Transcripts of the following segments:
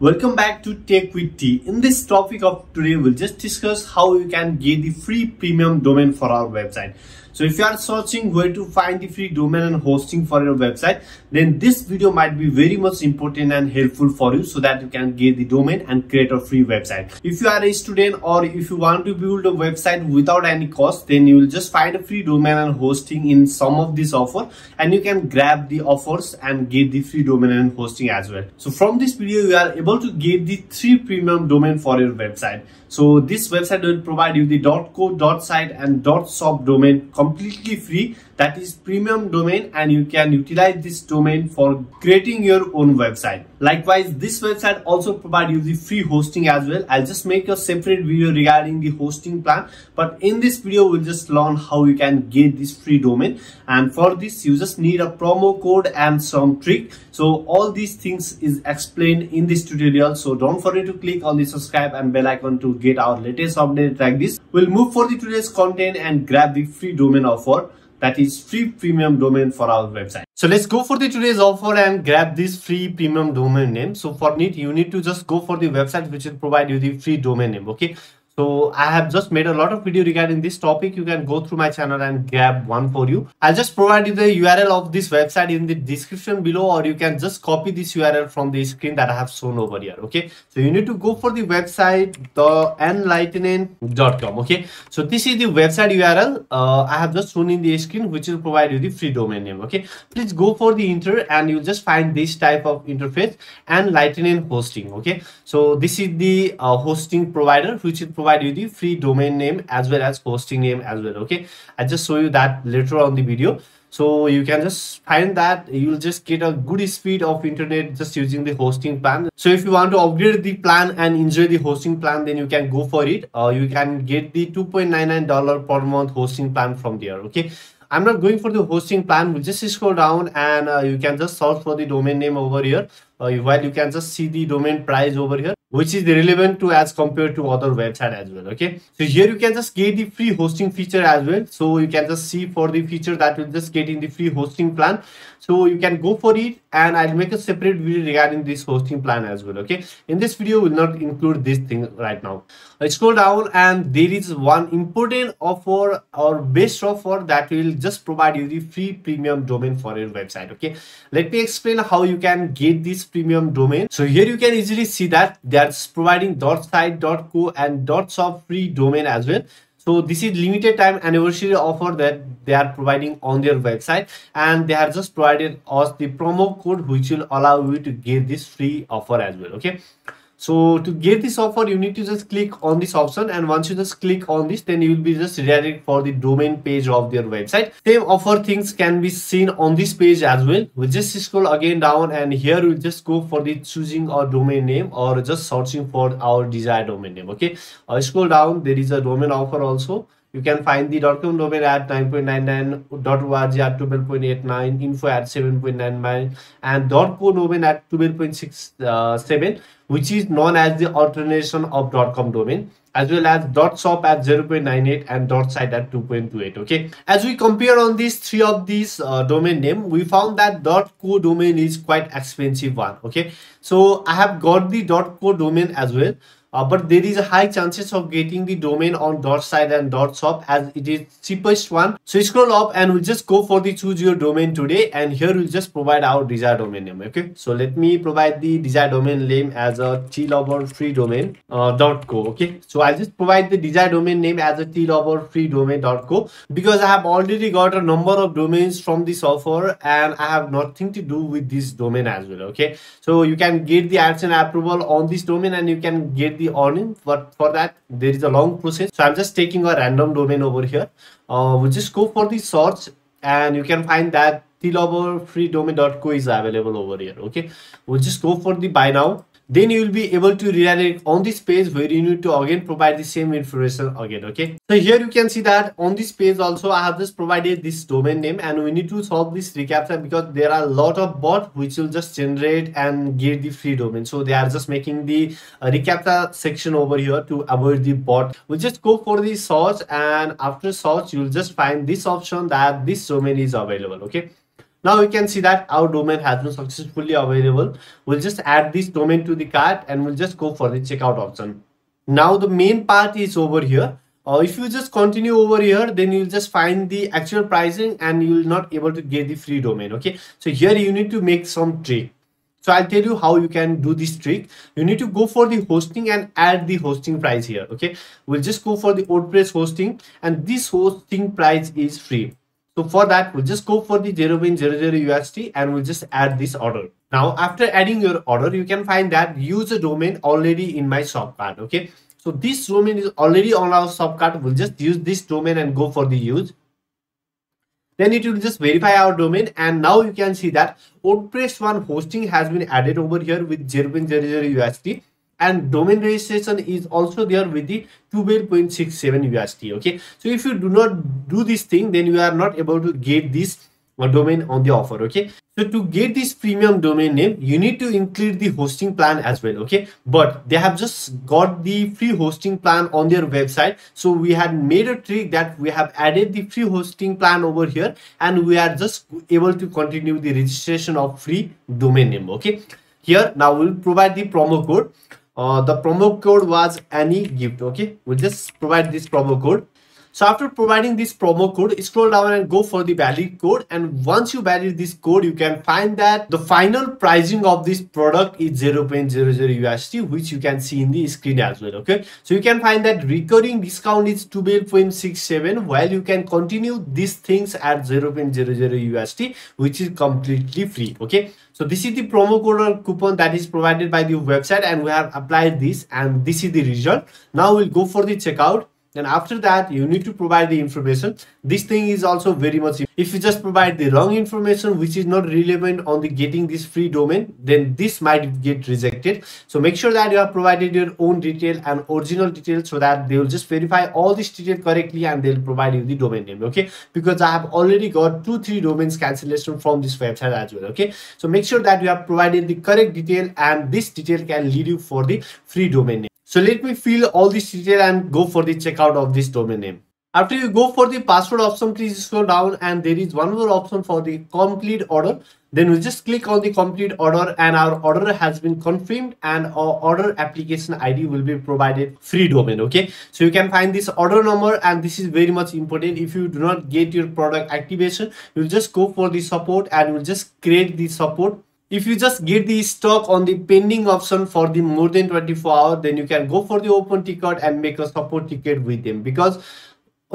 Welcome back to Tech with T. In this topic of today, we'll just discuss how you can get the free premium domain for our website. So if you are searching where to find the free domain and hosting for your website, then this video might be very much important and helpful for you so that you can get the domain and create a free website. If you are a student or if you want to build a website without any cost, then you will just find a free domain and hosting in some of these offer and you can grab the offers and get the free domain and hosting as well. So from this video, you are able to get the three premium domain for your website. So this website will provide you the .co, .site and .shop domain completely free. That is premium domain and you can utilize this domain for creating your own website. Likewise, this website also provide you the free hosting as well. I'll just make a separate video regarding the hosting plan. But in this video, we'll just learn how you can get this free domain. And for this, you just need a promo code and some trick. So all these things is explained in this tutorial. So don't forget to click on the subscribe and bell icon to get our latest update like this. We'll move for the today's content and grab the free domain offer that is free premium domain for our website. So let's go for the today's offer and grab this free premium domain name. So for it, you need to just go for the website which will provide you the free domain name. Okay. So I have just made a lot of video regarding this topic. You can go through my channel and grab one for you. I'll just provide you the URL of this website in the description below or you can just copy this URL from the screen that I have shown over here. Okay. So you need to go for the website the enlightening.com. Okay. So this is the website URL uh, I have just shown in the screen which will provide you the free domain name. Okay. Please go for the enter and you'll just find this type of interface and lightning hosting. Okay. So this is the uh, hosting provider which is provide you the free domain name as well as hosting name as well okay? I just show you that later on the video. So you can just find that you'll just get a good speed of internet just using the hosting plan. So if you want to upgrade the plan and enjoy the hosting plan then you can go for it. Uh, you can get the 2.99 dollar per month hosting plan from there okay? I'm not going for the hosting plan. We'll just scroll down and uh, you can just search for the domain name over here. Uh, while you can just see the domain price over here which is relevant to as compared to other website as well okay? So here you can just get the free hosting feature as well. So you can just see for the feature that will just get in the free hosting plan. So you can go for it and i'll make a separate video regarding this hosting plan as well okay? In this video will not include this thing right now. Let's scroll down and there is one important offer or best offer that will just provide you the free premium domain for your website okay? Let me explain how you can get this premium domain. So here you can easily see that that's providing .co and .shop free domain as well. So this is limited time anniversary offer that they are providing on their website and they have just provided us the promo code which will allow you to get this free offer as well. Okay. So to get this offer, you need to just click on this option and once you just click on this, then you will be just redirected for the domain page of their website. Same offer things can be seen on this page as well. We just scroll again down and here we just go for the choosing our domain name or just searching for our desired domain name. Okay, I scroll down, there is a domain offer also you can find the .com domain at 9.99, .org at 12.89, info at 7.99, and .co domain at 12.67, which is known as the alternation of .com domain as well as .shop at 0.98 and .site at 2.28 okay? As we compare on these three of these uh, domain name we found that .co domain is quite expensive one okay? So i have got the .co domain as well uh, but there is a high chances of getting the domain on dot site and dot shop as it is cheapest one. So scroll up and we'll just go for the choose your domain today. And here we'll just provide our desired domain name okay? So let me provide the desired domain name as a Tealover free domain uh, dot co okay? So i'll just provide the desired domain name as a Tealover free domain dot co because i have already got a number of domains from the software and i have nothing to do with this domain as well okay? So you can get the action approval on this domain and you can get the earning but for that there is a long process. So i'm just taking a random domain over here uh, we'll just go for the search and you can find that tealoverfreedomain.co is available over here okay? We'll just go for the buy now then you will be able to redirect on this page where you need to again provide the same information again okay? So here you can see that on this page also i have just provided this domain name and we need to solve this recaptcha because there are a lot of bot which will just generate and get the free domain. So they are just making the uh, recaptcha section over here to avoid the bot. We just go for the search and after search you'll just find this option that this domain is available okay now we can see that our domain has been successfully available. We'll just add this domain to the cart and we'll just go for the checkout option. Now the main part is over here. Uh, if you just continue over here then you'll just find the actual pricing and you'll not able to get the free domain okay? So here you need to make some trick. So i'll tell you how you can do this trick. You need to go for the hosting and add the hosting price here okay? We'll just go for the wordpress hosting and this hosting price is free so for that, we'll just go for the 0.00 USD and we'll just add this order. Now, after adding your order, you can find that use a domain already in my shop card. Okay. So this domain is already on our shop card. We'll just use this domain and go for the use. Then it will just verify our domain and now you can see that WordPress one hosting has been added over here with 0.00 USD and domain registration is also there with the 12.67 USD. Okay, so if you do not do this thing, then you are not able to get this uh, domain on the offer. Okay, so to get this premium domain name, you need to include the hosting plan as well. Okay, but they have just got the free hosting plan on their website. So we had made a trick that we have added the free hosting plan over here, and we are just able to continue the registration of free domain name. Okay, here now we'll provide the promo code uh, the promo code was any gift okay? We'll just provide this promo code. So after providing this promo code scroll down and go for the valid code. And once you validate this code you can find that the final pricing of this product is 0.00 USD which you can see in the screen as well okay? So you can find that recurring discount is 12.67 while you can continue these things at 0.00 USD which is completely free okay so this is the promo code or coupon that is provided by the website and we have applied this and this is the result. Now we'll go for the checkout and after that you need to provide the information. This thing is also very much if you just provide the wrong information which is not relevant on the getting this free domain then this might get rejected. So make sure that you have provided your own detail and original details so that they will just verify all this detail correctly and they'll provide you the domain name okay? Because i have already got two three domains cancellation from this website as well okay? So make sure that you have provided the correct detail and this detail can lead you for the free domain name so let me fill all this detail and go for the checkout of this domain name. After you go for the password option, please scroll down and there is one more option for the complete order. Then we just click on the complete order and our order has been confirmed and our order application ID will be provided free domain. Okay. So you can find this order number and this is very much important. If you do not get your product activation, you will just go for the support and we'll just create the support if you just get the stock on the pending option for the more than 24 hours then you can go for the open ticket and make a support ticket with them because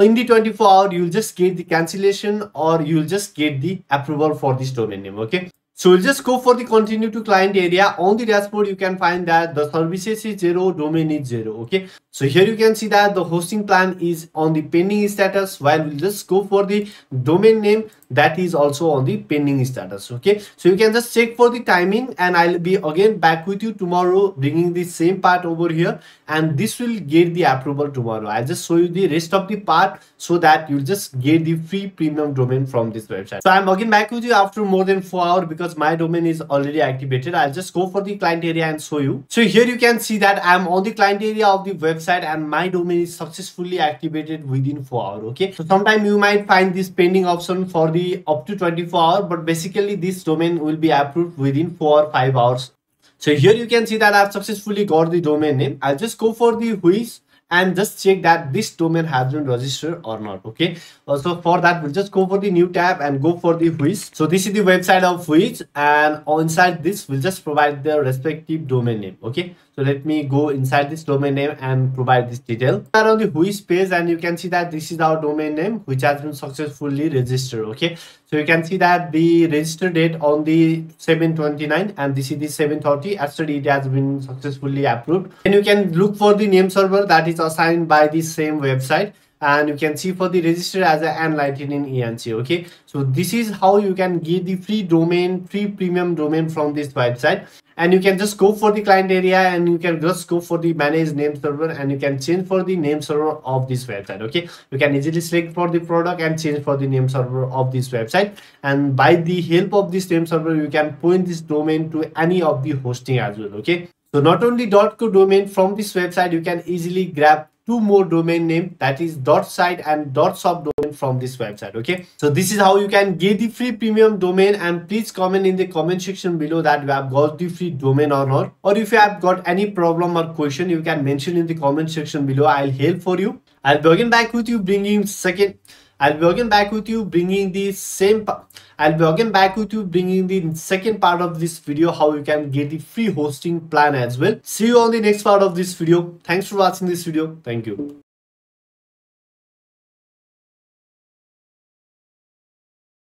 in the 24 hour you'll just get the cancellation or you'll just get the approval for this domain name okay so we'll just go for the continue to client area. On the dashboard, you can find that the services is zero, domain is zero. Okay. So here you can see that the hosting plan is on the pending status while we'll just go for the domain name that is also on the pending status. Okay. So you can just check for the timing and I'll be again back with you tomorrow bringing the same part over here and this will get the approval tomorrow. I'll just show you the rest of the part so that you'll just get the free premium domain from this website. So I'm again back with you after more than four hours because my domain is already activated i'll just go for the client area and show you so here you can see that i'm on the client area of the website and my domain is successfully activated within four hours okay? So sometimes you might find this pending option for the up to 24 hours but basically this domain will be approved within four or five hours. So here you can see that i've successfully got the domain name. I'll just go for the whois and just check that this domain has been registered or not okay? Uh, also for that we'll just go for the new tab and go for the whois so this is the website of whois and inside this we'll just provide the respective domain name okay so let me go inside this domain name and provide this detail. We are on the WHOIS page and you can see that this is our domain name which has been successfully registered okay? So you can see that the register date on the 729 and this is the 730 actually it has been successfully approved. And you can look for the name server that is assigned by the same website. And you can see for the register as an lightning enc okay? So this is how you can get the free domain free premium domain from this website and you can just go for the client area and you can just go for the manage name server and you can change for the name server of this website okay? You can easily select for the product and change for the name server of this website. And by the help of this name server you can point this domain to any of the hosting as well okay? So not only .co domain from this website you can easily grab two more domain name that is dot site and dot shop domain from this website okay? So this is how you can get the free premium domain and please comment in the comment section below that you have got the free domain or not. Or if you have got any problem or question you can mention in the comment section below. I'll help for you. I'll begin back with you bringing second I'll be again back with you bringing the same I'll be again back with you bringing the second part of this video how you can get the free hosting plan as well. See you on the next part of this video. Thanks for watching this video. Thank you.